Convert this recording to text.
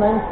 morning